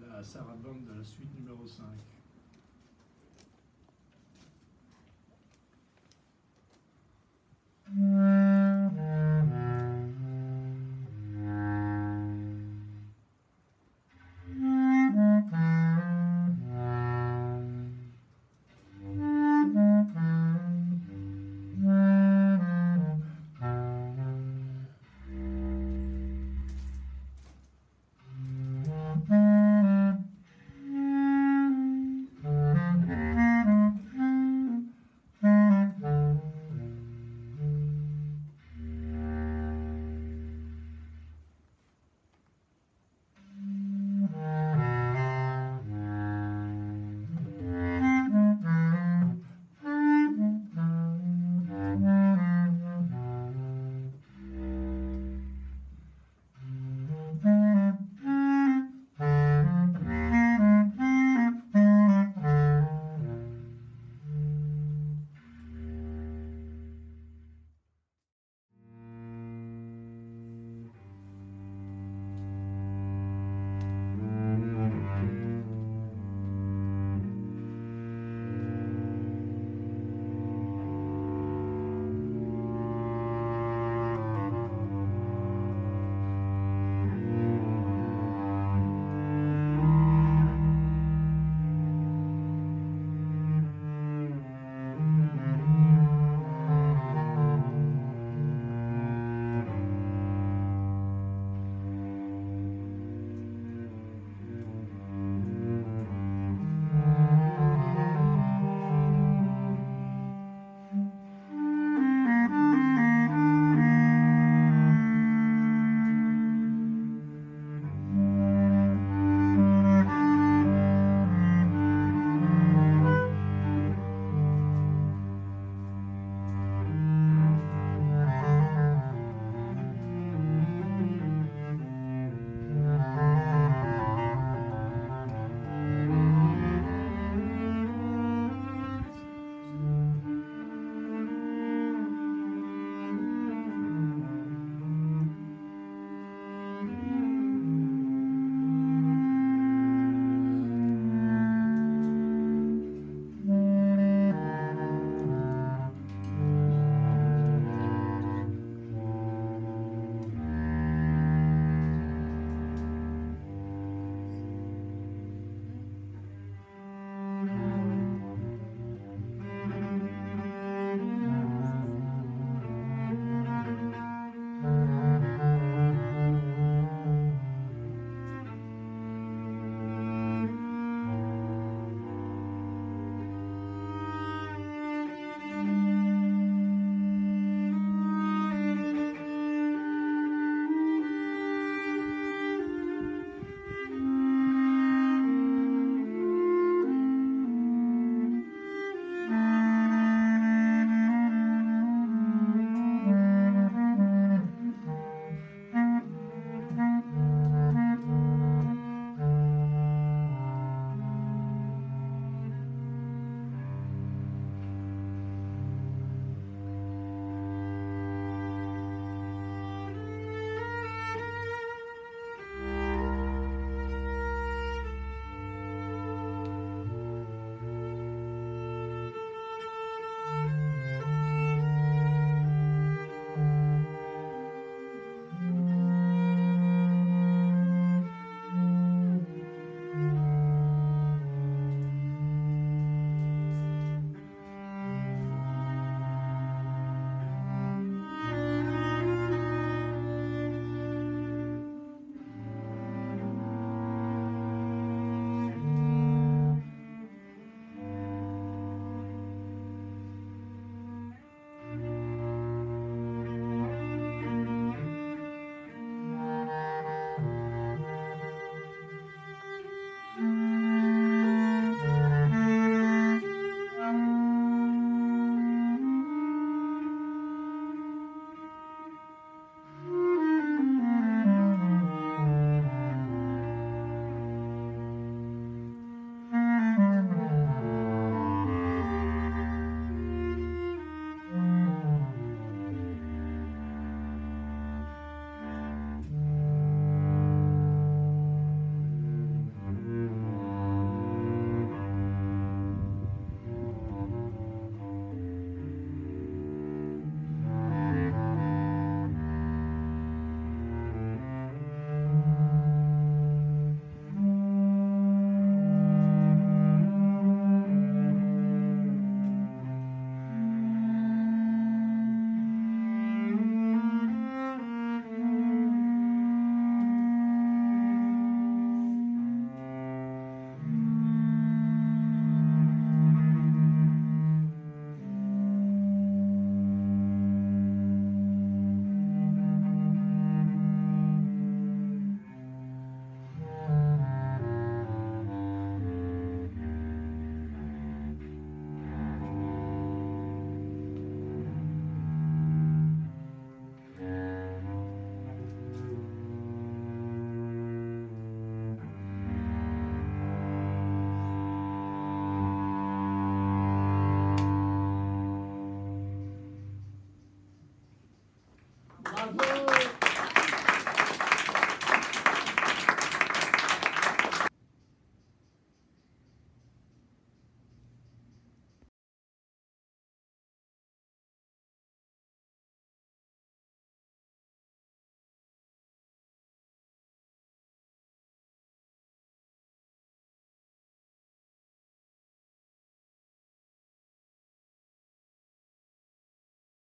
La sarabande de la suite numéro 5.